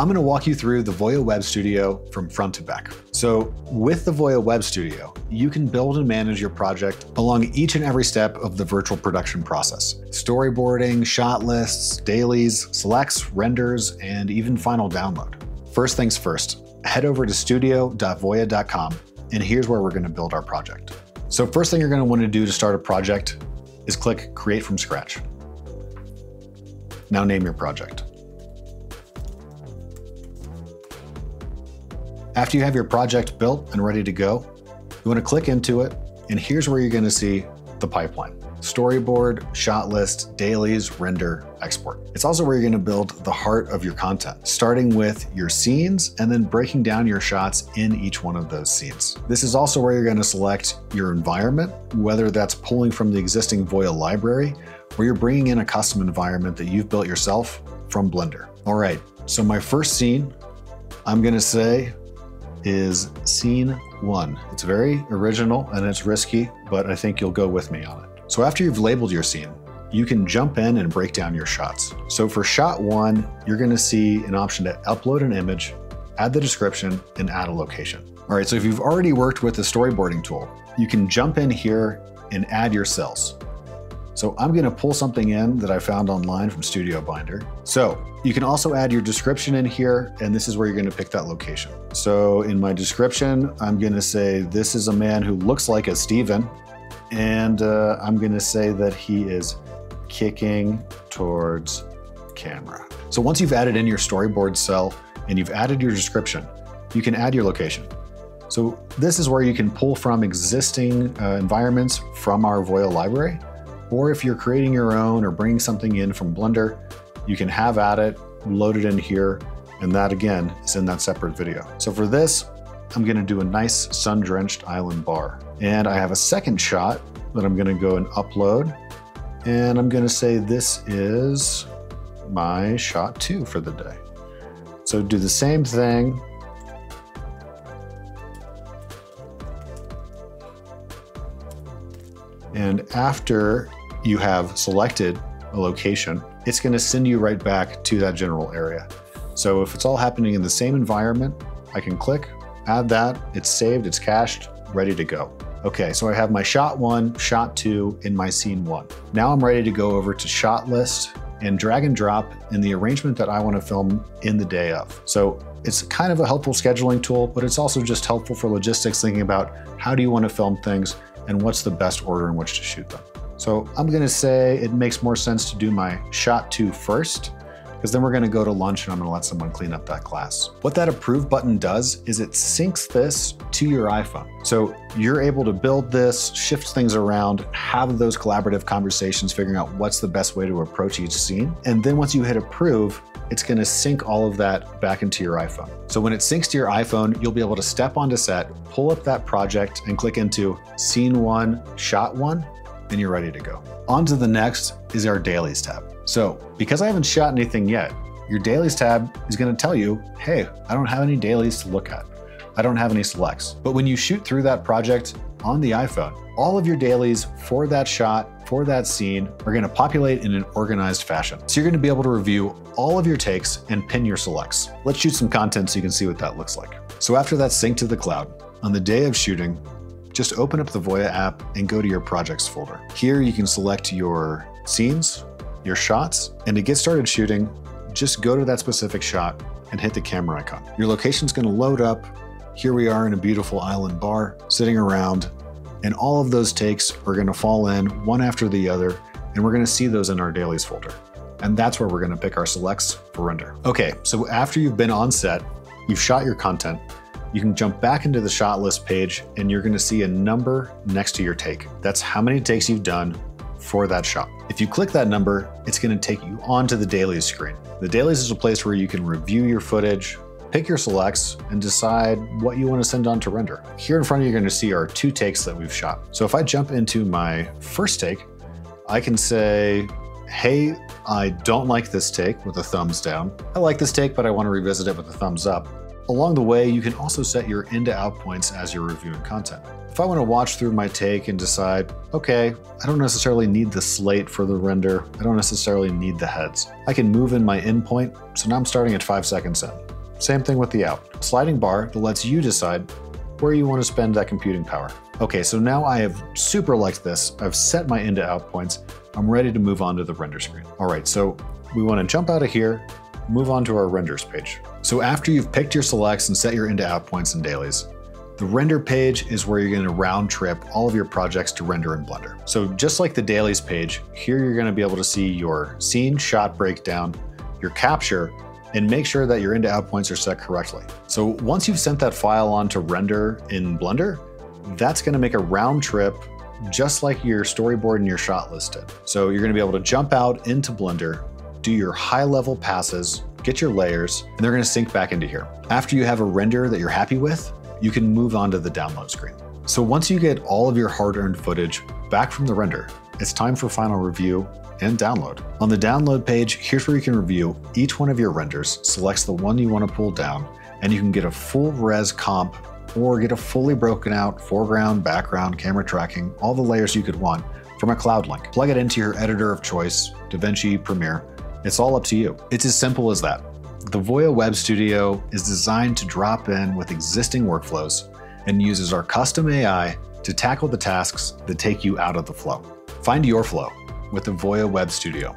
I'm gonna walk you through the Voia Web Studio from front to back. So with the Voia Web Studio, you can build and manage your project along each and every step of the virtual production process. Storyboarding, shot lists, dailies, selects, renders, and even final download. First things first, head over to studio.voia.com and here's where we're gonna build our project. So first thing you're gonna wanna to do to start a project is click Create from Scratch. Now name your project. After you have your project built and ready to go, you want to click into it, and here's where you're going to see the pipeline. Storyboard, shot list, dailies, render, export. It's also where you're going to build the heart of your content, starting with your scenes and then breaking down your shots in each one of those scenes. This is also where you're going to select your environment, whether that's pulling from the existing Voia library or you're bringing in a custom environment that you've built yourself from Blender. All right, so my first scene, I'm going to say is scene one. It's very original and it's risky, but I think you'll go with me on it. So after you've labeled your scene, you can jump in and break down your shots. So for shot one, you're gonna see an option to upload an image, add the description, and add a location. All right, so if you've already worked with the storyboarding tool, you can jump in here and add your cells. So I'm gonna pull something in that I found online from Studio Binder. So you can also add your description in here, and this is where you're gonna pick that location. So in my description, I'm gonna say, this is a man who looks like a Steven, and uh, I'm gonna say that he is kicking towards camera. So once you've added in your storyboard cell and you've added your description, you can add your location. So this is where you can pull from existing uh, environments from our Voia library or if you're creating your own or bringing something in from Blender, you can have at it, load it in here, and that again is in that separate video. So for this, I'm gonna do a nice sun-drenched island bar. And I have a second shot that I'm gonna go and upload. And I'm gonna say this is my shot two for the day. So do the same thing. And after you have selected a location, it's going to send you right back to that general area. So if it's all happening in the same environment, I can click, add that, it's saved, it's cached, ready to go. Okay, so I have my shot one, shot two in my scene one. Now I'm ready to go over to shot list and drag and drop in the arrangement that I want to film in the day of. So it's kind of a helpful scheduling tool, but it's also just helpful for logistics, thinking about how do you want to film things and what's the best order in which to shoot them. So I'm gonna say it makes more sense to do my shot two first, because then we're gonna go to lunch and I'm gonna let someone clean up that class. What that approve button does is it syncs this to your iPhone. So you're able to build this, shift things around, have those collaborative conversations, figuring out what's the best way to approach each scene. And then once you hit approve, it's gonna sync all of that back into your iPhone. So when it syncs to your iPhone, you'll be able to step onto set, pull up that project and click into scene one, shot one, and you're ready to go. On to the next is our dailies tab. So because I haven't shot anything yet, your dailies tab is gonna tell you, hey, I don't have any dailies to look at. I don't have any selects. But when you shoot through that project on the iPhone, all of your dailies for that shot, for that scene, are gonna populate in an organized fashion. So you're gonna be able to review all of your takes and pin your selects. Let's shoot some content so you can see what that looks like. So after that's synced to the cloud, on the day of shooting, just open up the Voia app and go to your projects folder. Here you can select your scenes, your shots, and to get started shooting, just go to that specific shot and hit the camera icon. Your location's gonna load up. Here we are in a beautiful island bar, sitting around, and all of those takes are gonna fall in one after the other, and we're gonna see those in our dailies folder. And that's where we're gonna pick our selects for render. Okay, so after you've been on set, you've shot your content, you can jump back into the shot list page and you're gonna see a number next to your take. That's how many takes you've done for that shot. If you click that number, it's gonna take you onto the dailies screen. The dailies is a place where you can review your footage, pick your selects, and decide what you wanna send on to render. Here in front of you, you're gonna see our two takes that we've shot. So if I jump into my first take, I can say, hey, I don't like this take with a thumbs down. I like this take, but I wanna revisit it with a thumbs up. Along the way, you can also set your in to out points as you're reviewing content. If I want to watch through my take and decide, okay, I don't necessarily need the slate for the render, I don't necessarily need the heads. I can move in my in point, so now I'm starting at five seconds in. Same thing with the out. Sliding bar that lets you decide where you want to spend that computing power. Okay, so now I have super liked this. I've set my in to out points. I'm ready to move on to the render screen. All right, so we want to jump out of here, move on to our renders page. So after you've picked your selects and set your into out points and dailies, the render page is where you're going to round trip all of your projects to render in Blender. So just like the dailies page, here you're going to be able to see your scene shot breakdown, your capture, and make sure that your into out points are set correctly. So once you've sent that file on to render in Blender, that's going to make a round trip just like your storyboard and your shot list did. So you're going to be able to jump out into Blender, do your high level passes, get your layers, and they're going to sync back into here. After you have a render that you're happy with, you can move on to the download screen. So once you get all of your hard-earned footage back from the render, it's time for final review and download. On the download page, here's where you can review each one of your renders, selects the one you want to pull down, and you can get a full res comp or get a fully broken out foreground, background, camera tracking, all the layers you could want from a cloud link. Plug it into your editor of choice, DaVinci, Premiere. It's all up to you. It's as simple as that. The Voia Web Studio is designed to drop in with existing workflows and uses our custom AI to tackle the tasks that take you out of the flow. Find your flow with the Voia Web Studio.